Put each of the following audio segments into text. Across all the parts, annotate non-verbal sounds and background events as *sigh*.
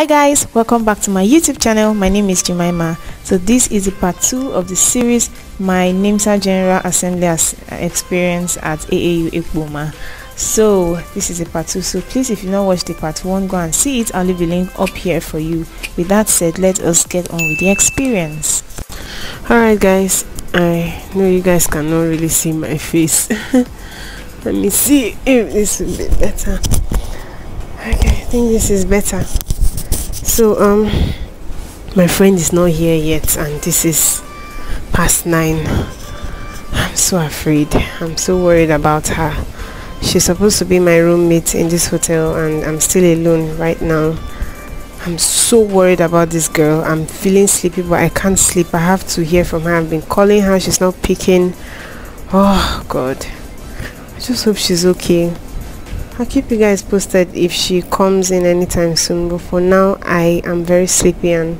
hi guys welcome back to my youtube channel. My name is Jemima. So this is the part two of the series my NIMSA General Assembly experience at AAU Ekpoma. So this is a part two. So please if you not watched the part one go and see it. I'll leave the link up here for you. With that said let us get on with the experience. Alright guys I know you guys cannot really see my face. *laughs* Let me see if this will be better. Okay I think this is better so um my friend is not here yet and this is past nine. I'm so afraid. I'm so worried about her. She's supposed to be my roommate in this hotel and i'm still alone right now. I'm so worried about this girl. I'm feeling sleepy but i can't sleep. I have to hear from her. I've been calling her. She's not picking. Oh god. I just hope she's okay I'll keep you guys posted if she comes in anytime soon but for now I am very sleepy and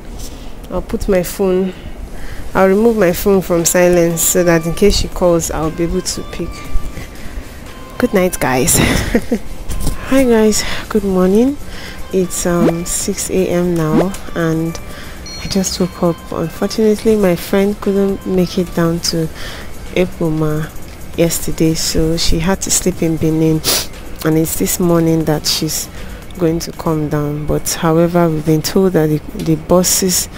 I'll put my phone I'll remove my phone from silence so that in case she calls I'll be able to pick. Good night guys. *laughs* Hi guys. Good morning. It's um 6 a.m now and I just woke up. Unfortunately my friend couldn't make it down to Ekpoma yesterday so she had to sleep in Benin and it's this morning that she's going to come down. But however we've been told that the, the buses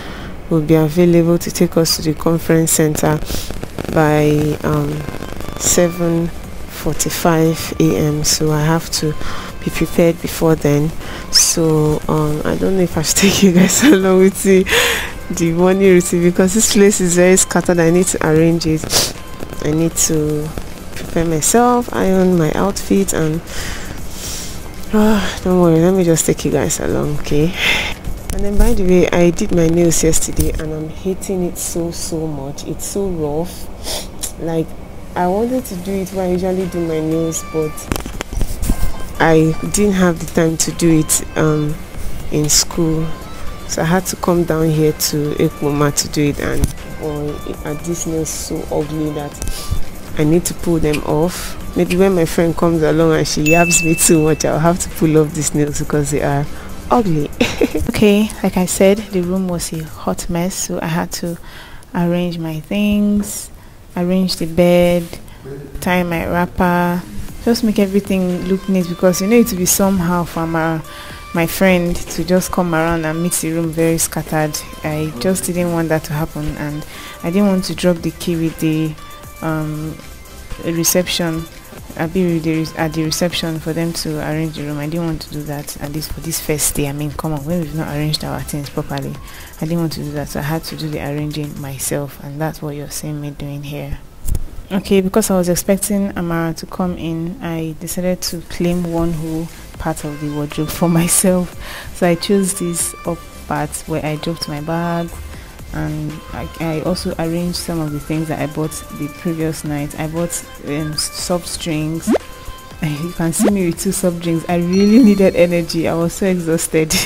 will be available to take us to the conference center by um, 7:45 a.m. so I have to be prepared before then. So um, I don't know if I should *laughs* take you guys along with the the morning routine because this place is very scattered. I need to arrange it. I need to prepare myself iron my outfit and oh, don't worry let me just take you guys along okay? And then by the way i did my nails yesterday and i'm hating it so so much. It's so rough. Like i wanted to do it where i usually do my nails but i didn't have the time to do it um, in school. So i had to come down here to Ekpoma to do it and oh, are these nails so ugly that I need to pull them off. Maybe when my friend comes along and she yabs me too much, I'll have to pull off these nails because they are ugly. *laughs* okay, like I said, the room was a hot mess, so I had to arrange my things, arrange the bed, tie my wrapper, just make everything look neat because you know it to be somehow for my, my friend to just come around and meet the room very scattered. I just didn't want that to happen and I didn't want to drop the key with the um, reception I'll be at the reception for them to arrange the room. I didn't want to do that at least for this first day. I mean, come on, when we've not arranged our things properly, I didn't want to do that. So I had to do the arranging myself, and that's what you're seeing me doing here. Okay, because I was expecting Amara to come in, I decided to claim one whole part of the wardrobe for *laughs* myself. So I chose this up part where I dropped my bag, and I, I, also arranged some of the things that I bought the previous night. I bought um, soft strings. *laughs* You can see me with two soft drinks. I really needed energy. I was so exhausted. *laughs*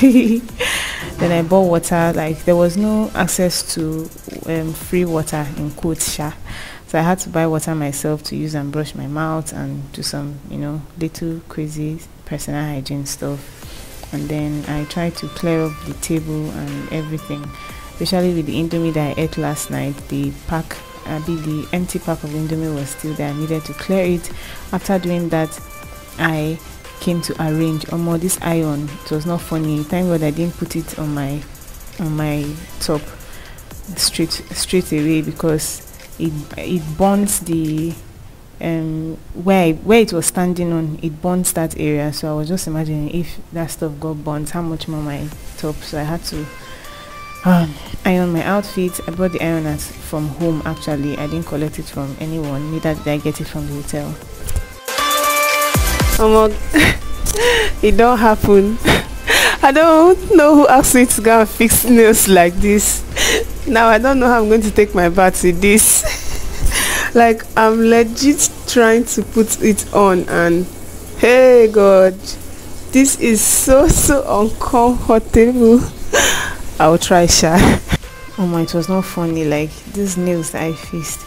then I bought water. Like there was no access to um, free water in Kotsha. So I had to buy water myself to use and brush my mouth and do some, you know, little crazy personal hygiene stuff. And then I tried to clear up the table and everything especially with the indomie that I ate last night. The pack, uh, the empty pack of indomie was still there. I needed to clear it. After doing that, I came to arrange. Oh, more this iron. It was not funny. Thank God I didn't put it on my on my top straight straight away because it it burns the um where where it was standing on it burns that area so i was just imagining if that stuff got burnt how much more my top so i had to um, iron my outfit. I bought the ironers from home actually. I didn't collect it from anyone, neither did I get it from the hotel. Oh *laughs* my it don't happen. *laughs* I don't know who asked me to go and fix nails like this. Now I don't know how I'm going to take my bath with this. *laughs* like I'm legit trying to put it on and hey god this is so so uncomfortable I'll try sha. *laughs* oh my it was not funny like these nails that I fixed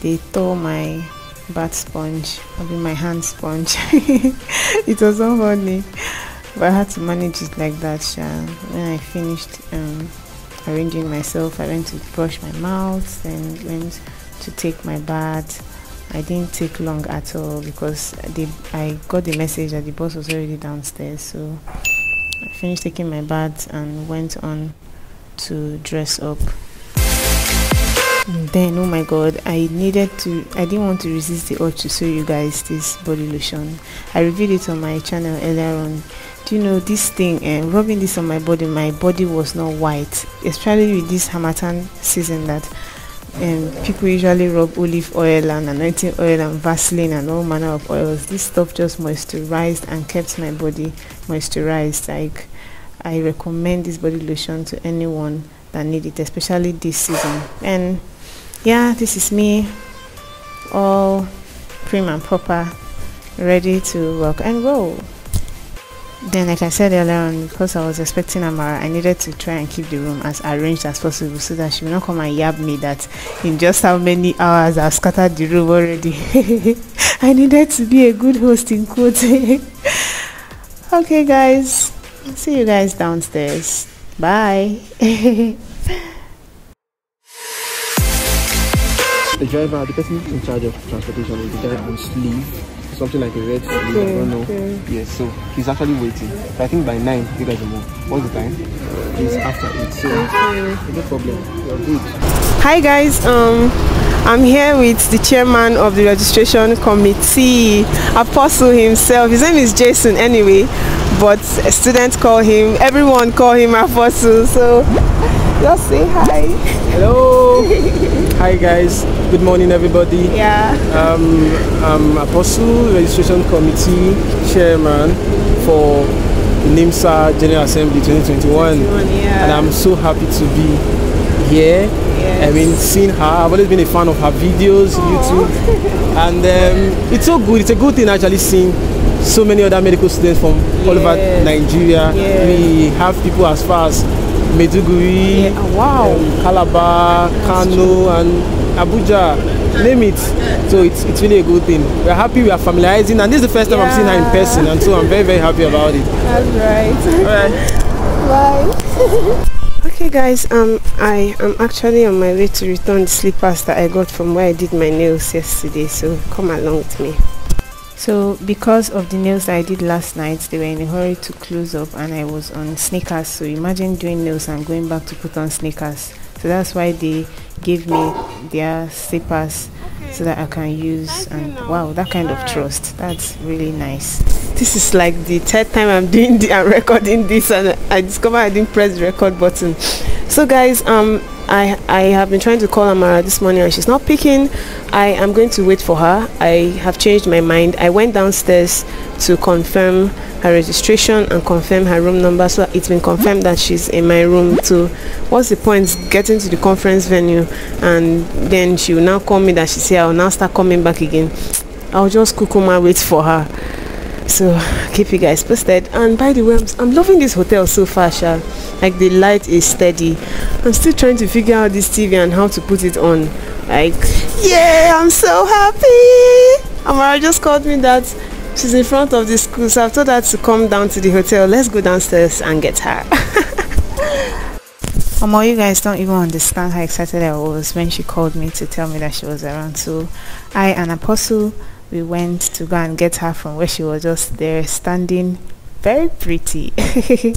they tore my bath sponge I mean my hand sponge *laughs* it was not funny but I had to manage it like that. Sha. When I finished um, arranging myself, I went to brush my mouth, and went to take my bath. I didn't take long at all because the, I got the message that the boss was already downstairs. So I finished taking my bath and went on to dress up. And then, oh my god, I needed to, I didn't want to resist the urge to show you guys this body lotion. I reviewed it on my channel earlier on. Do you know this thing and uh, eh, rubbing this on my body? My body was not white, especially with this Harmattan season that and people usually rub olive oil and anointing oil and Vaseline and all manner of oils. This stuff just moisturized and kept my body moisturized. Like I recommend this body lotion to anyone that need it, especially this season. And yeah, this is me, all prim and proper, ready to rock and roll. Then, like I said earlier on, because I was expecting Amara, I needed to try and keep the room as arranged as possible so that she will not come and yab me that in just how many hours I've scattered the room already. *laughs* I needed to be a good host in quotes. *laughs* okay, guys, see you guys downstairs. Bye. the driver, the person in charge of transportation, is the guy on sleeve something like a red okay, I don't know. Okay. Yes, so he's actually waiting. So I think by nine you guys will move. What's the time? It's after eight. So no problem. You're good. Hi guys, um I'm here with the chairman of the registration committee, Apostle himself. His name is Jason anyway, but students call him, everyone call him Apostle. So *laughs* just say hi. Hello. *laughs* hi guys. Good morning everybody. Yeah. Um, I'm Apostle Registration Committee Chairman for the NIMSA General Assembly 2021. yeah. And I'm so happy to be here. Yes. I mean, seeing her, I've always been a fan of her videos, Aww. YouTube. And um, it's so good, it's a good thing actually seeing so many other medical students from yes. all over Nigeria. Yes. We have people as far as Maiduguri, yeah. oh, wow. um, Calabar, Kano, and Abuja. Name it. So it's, it's really a good thing. We're happy we are familiarizing, and this is the first time yeah. I'm seeing her in person, and so I'm very, very happy about it. That's right. All right. Bye. *laughs* okay guys um i am actually on my way to return the slippers that i got from where i did my nails yesterday so come along with me so because of the nails I did last night, they were in a hurry to close up and I was on sneakers. So imagine doing nails and going back to put on sneakers. So that's why they gave me their slippers so that I can use and wow, that kind of trust. That's really nice. This is like the third time I'm doing the I'm recording this and I discovered I didn't press the record button. So guys, um I, I have been trying to call Amara this morning and she's not picking. I am going to wait for her. I have changed my mind. I went downstairs to confirm her registration and confirm her room number. So it's been confirmed that she's in my room too. What's the point getting to the conference venue and then she will now call me that she's here. I'll now start coming back again. I'll just my wait for her so keep you guys posted. And by the way i'm, I'm loving this hotel so far Sha. like the light is steady. I'm still trying to figure out this tv and how to put it on. Like yeah i'm so happy. Amara just called me that she's in front of the school so i've told her to come down to the hotel. Let's go downstairs and get her. *laughs* Um, you guys don't even understand how excited I was when she called me to tell me that she was around. So, I, an apostle, we went to go and get her from where she was just there standing very pretty. *laughs*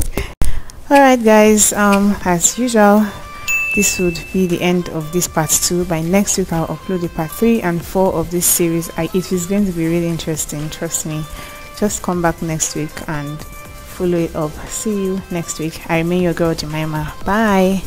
All right guys um as usual this would be the end of this part two. By next week i'll upload the part three and four of this series. I, it is going to be really interesting trust me. Just come back next week and follow it up. See you next week. I remain your girl jemima. Bye